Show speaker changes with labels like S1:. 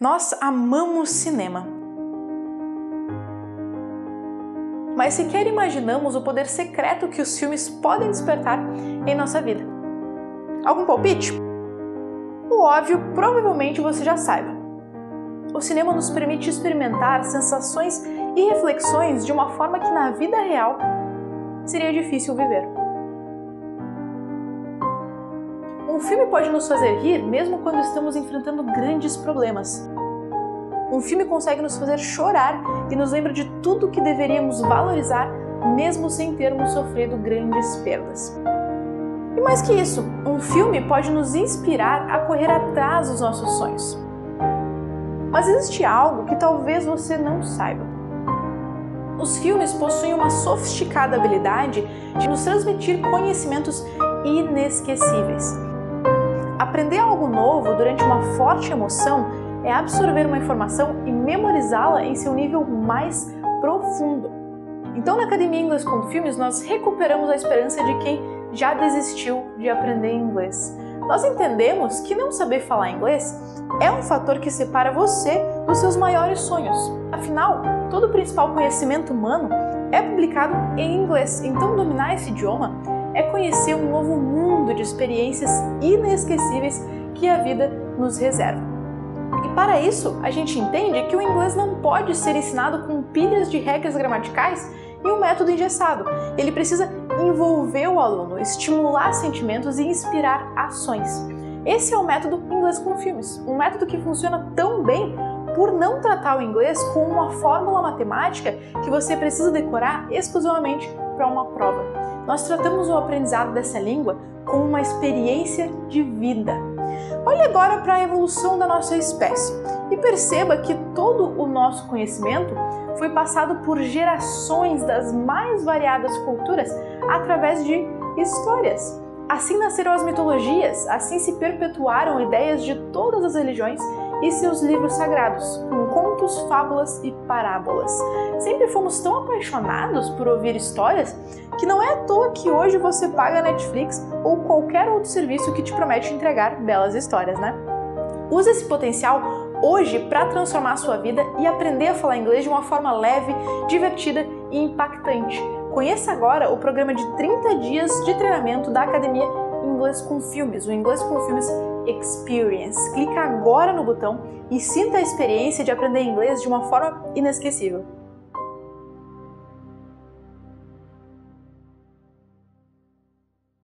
S1: Nós amamos cinema. Mas sequer imaginamos o poder secreto que os filmes podem despertar em nossa vida. Algum palpite? O óbvio provavelmente você já saiba. O cinema nos permite experimentar sensações e reflexões de uma forma que na vida real seria difícil viver. Um filme pode nos fazer rir mesmo quando estamos enfrentando grandes problemas. Um filme consegue nos fazer chorar e nos lembra de tudo que deveríamos valorizar mesmo sem termos sofrido grandes perdas. E mais que isso, um filme pode nos inspirar a correr atrás dos nossos sonhos. Mas existe algo que talvez você não saiba. Os filmes possuem uma sofisticada habilidade de nos transmitir conhecimentos inesquecíveis. Aprender algo novo durante uma forte emoção é absorver uma informação e memorizá-la em seu nível mais profundo. Então, na Academia Inglês com Filmes, nós recuperamos a esperança de quem já desistiu de aprender inglês. Nós entendemos que não saber falar inglês é um fator que separa você dos seus maiores sonhos. Afinal, todo o principal conhecimento humano é publicado em inglês, então dominar esse idioma é conhecer um novo mundo de experiências inesquecíveis que a vida nos reserva. E para isso, a gente entende que o inglês não pode ser ensinado com pilhas de regras gramaticais e um método engessado. Ele precisa envolver o aluno, estimular sentimentos e inspirar ações. Esse é o método inglês com filmes, um método que funciona tão bem por não tratar o inglês como uma fórmula matemática que você precisa decorar exclusivamente para uma prova. Nós tratamos o aprendizado dessa língua como uma experiência de vida. Olhe agora para a evolução da nossa espécie e perceba que todo o nosso conhecimento foi passado por gerações das mais variadas culturas através de histórias. Assim nasceram as mitologias, assim se perpetuaram ideias de todas as religiões e seus livros sagrados, com contos, fábulas e parábolas. Sempre fomos tão apaixonados por ouvir histórias que não é à toa que hoje você paga Netflix ou qualquer outro serviço que te promete entregar belas histórias, né? Use esse potencial hoje para transformar a sua vida e aprender a falar inglês de uma forma leve, divertida e impactante. Conheça agora o programa de 30 dias de treinamento da Academia Inglês com Filmes, o Inglês com Filmes Experience. Clica agora no botão e sinta a experiência de aprender inglês de uma forma inesquecível.